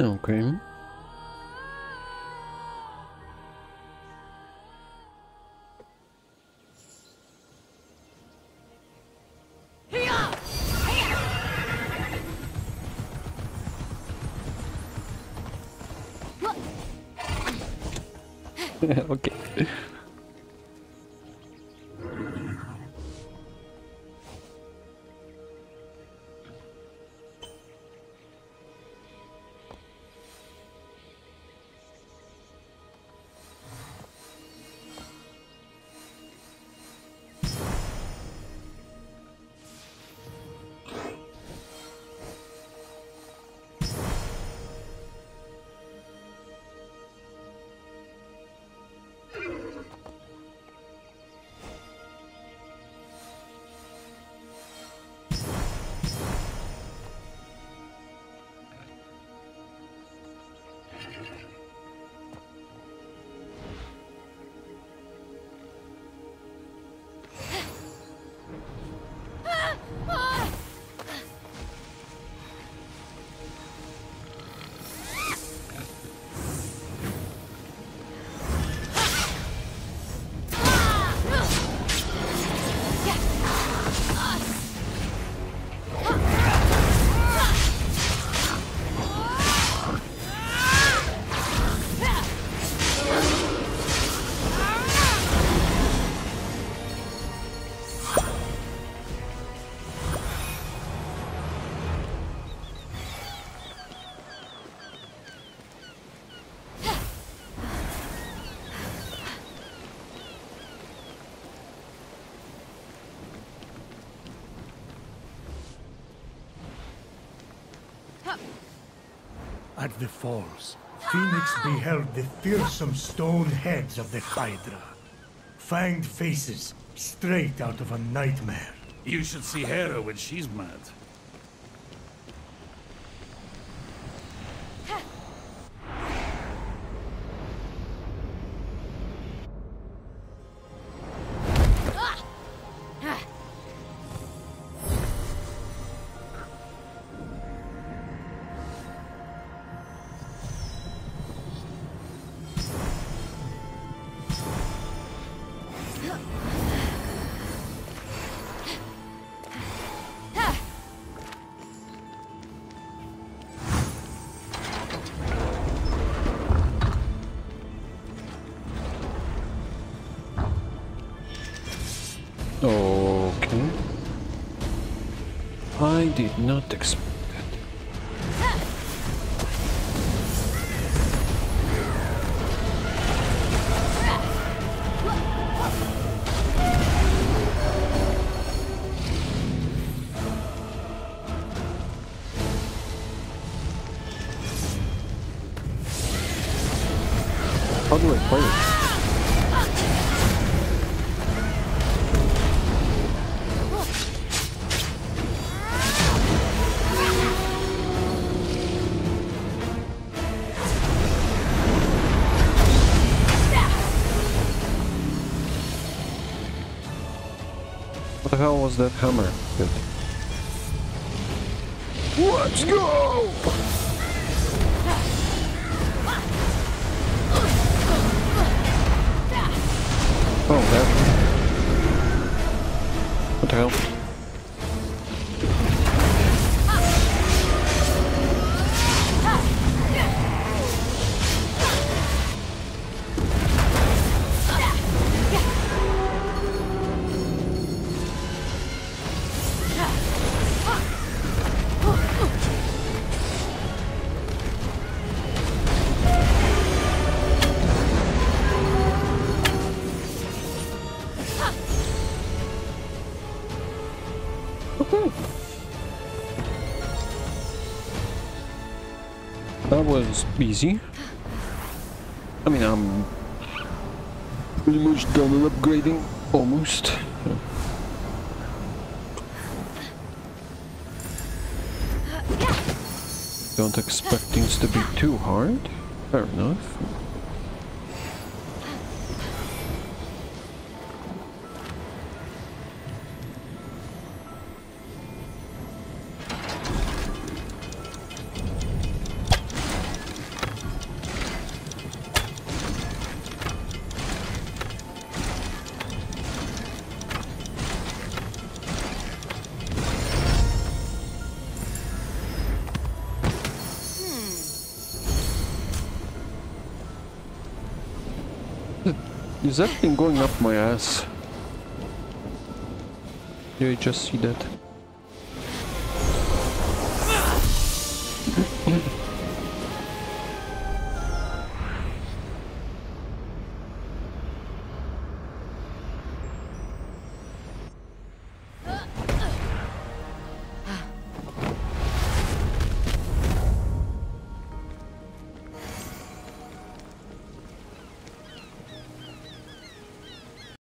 Okay. okay. At the falls, Fenyx beheld the fearsome stone heads of the Hydra. Fanged faces, straight out of a nightmare. You should see Hera when she's mad. Okay. I did not expect What the hell was that hammer? Good. Let's go! Oh, that. What the hell? That was easy. I mean, I'm pretty much done with upgrading, almost. Don't expect things to be too hard. Fair enough. Is that thing going up my ass? Yeah, I just see that.